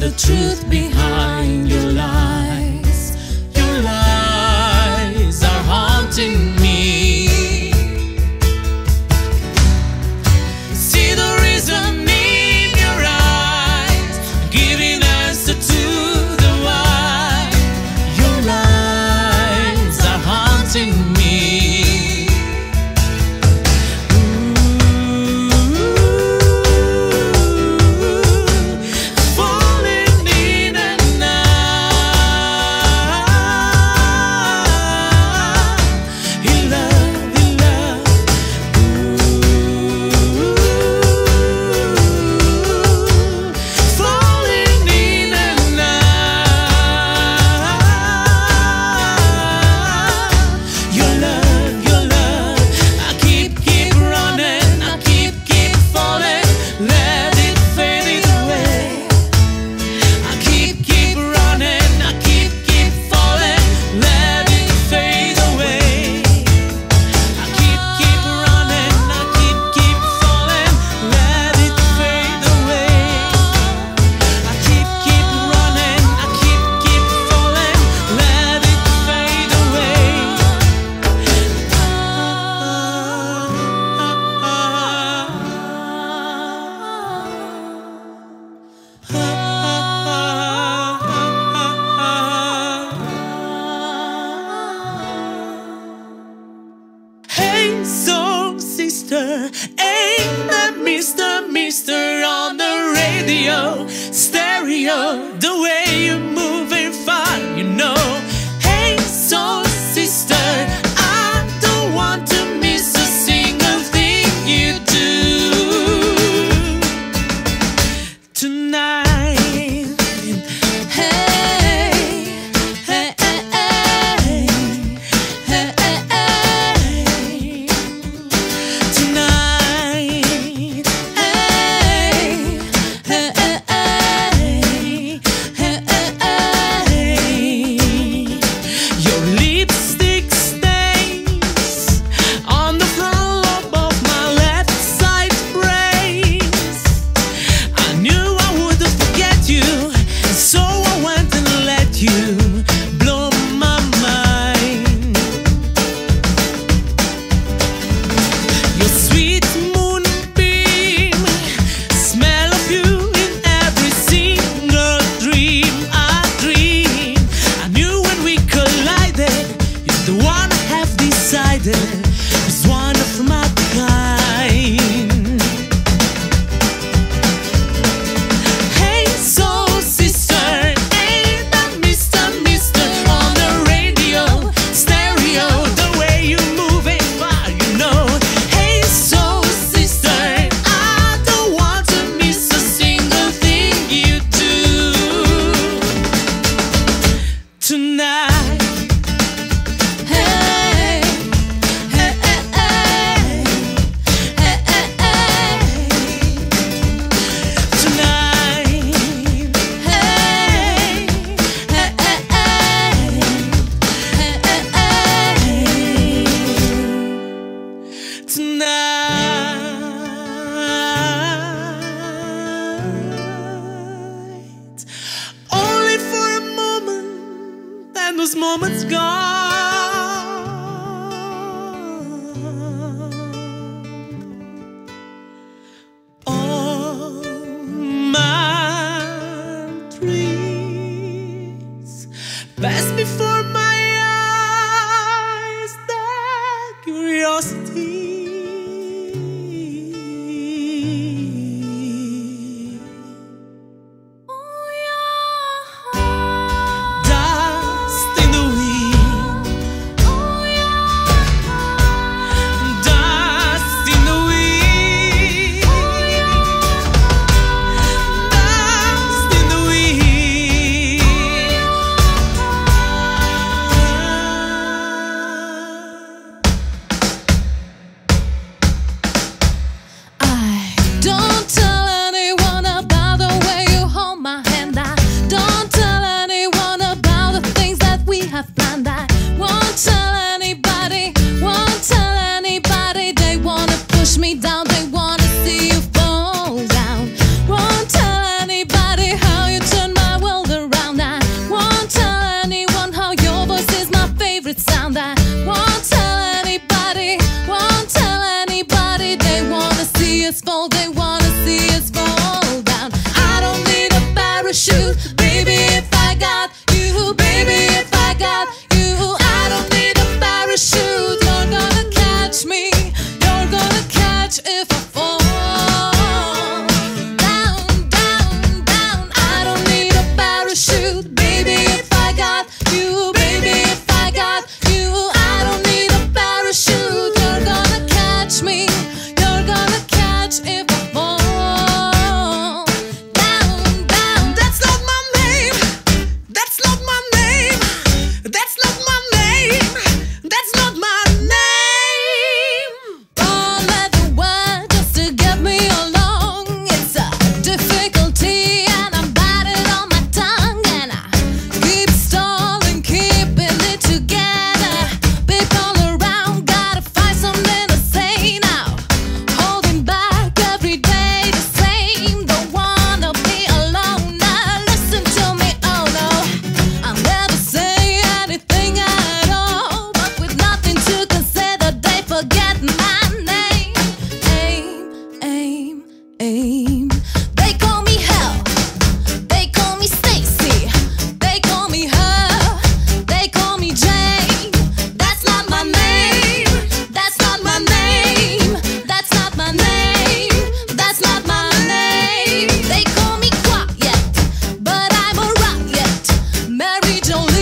the truth behind you. did. tonight. Only for a moment, and those moments gone. Jo Lisa,